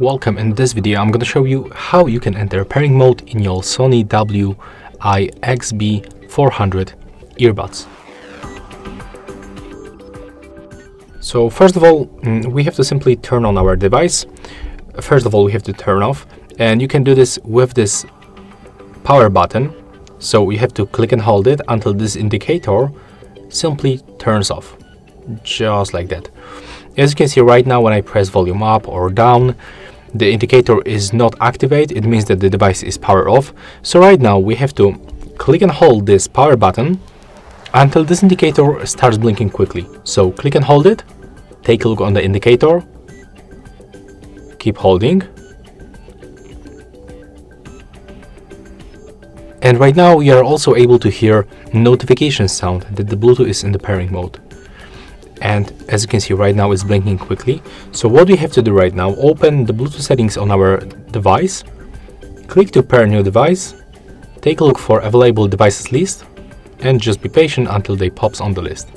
Welcome, in this video I'm going to show you how you can enter pairing mode in your Sony WI-XB400 earbuds. So first of all, mm, we have to simply turn on our device. First of all, we have to turn off and you can do this with this power button. So we have to click and hold it until this indicator simply turns off, just like that. As you can see right now when I press volume up or down, the indicator is not activated, it means that the device is power off. So right now we have to click and hold this power button until this indicator starts blinking quickly. So click and hold it, take a look on the indicator, keep holding. And right now we are also able to hear notification sound that the Bluetooth is in the pairing mode and as you can see right now it's blinking quickly. So what we have to do right now open the bluetooth settings on our device click to pair new device take a look for available devices list and just be patient until they pops on the list.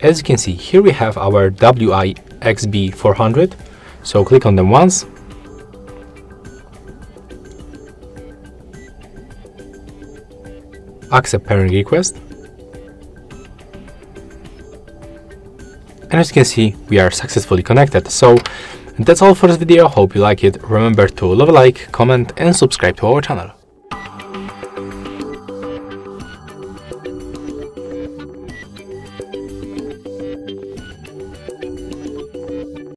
As you can see here we have our WI XB400 so click on them once. Accept pairing request And as you can see, we are successfully connected. So that's all for this video. Hope you like it. Remember to leave a like, comment and subscribe to our channel.